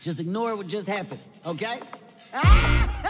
Just ignore what just happened, okay? Ah!